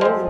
coisa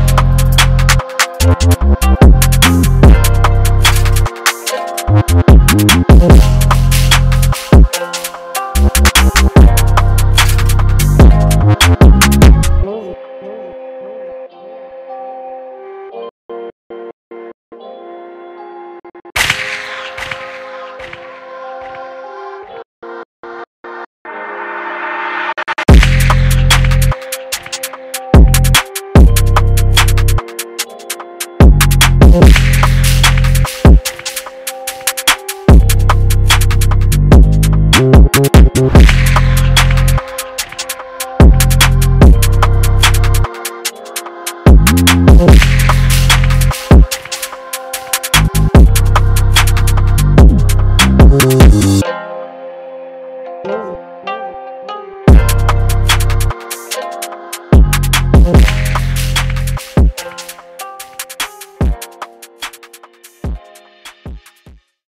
Music.